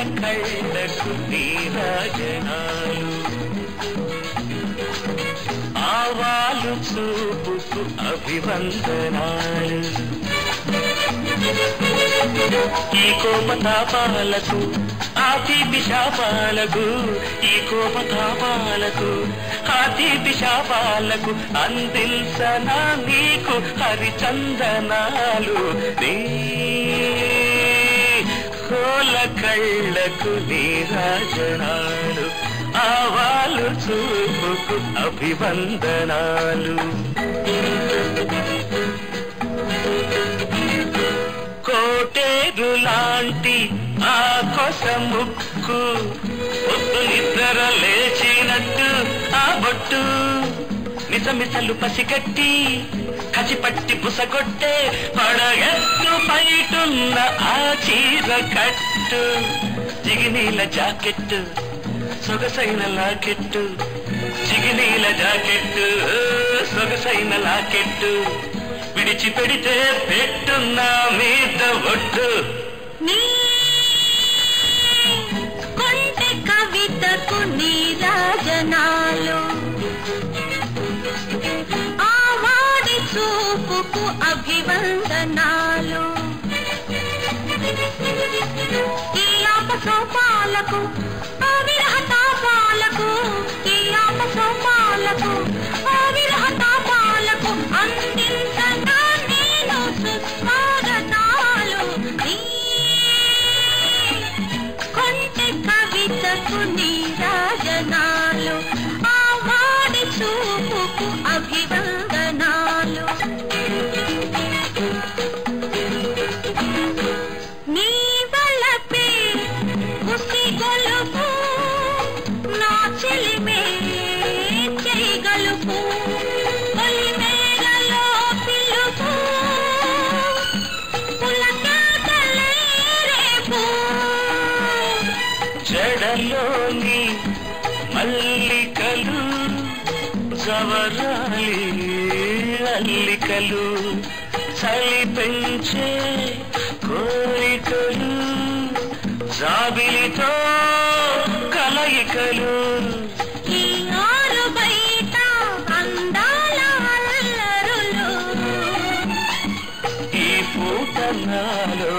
కళ్ళకు నీరాజనాలు ఆవాలు చూపుకు అభివందనాలు. ఈ కోపతాపాలకు ఆ తీపి శాపాలకు ఈ కోపతాపాలకు ఆ తీపి శాపాలకు అందించనా నీకు హరిచందనాలు. నీ కోల కళ్ళకు నీరాజనాలు ఆవాలు చూపుకు అభివందనాలు. కోటేరు లాంటి ఆ కొస ముక్కు పొద్దు నిద్ర లేచినట్టు ఆ బొట్టు. మిసమిసలు పసిగట్టి కచిపట్టి పుసగొట్టే పడగట్టు పైటున్న ఆ చీర కట్టు. జిగినీల జాకెట్టు సొగసైన లాకెట్టు. జిగినీల జాకెట్టు సొగసైన లాకెట్టు. విడిచిపెడితే పెట్టున్న మీద ఒట్టు. నీ ఆపసోపాలకు జడలోని మల్లికలు జవరాలి అల్లికలు చలి పెంచే కోరికలు జాబిలితో కలయికలు. ఈ పూట నాలో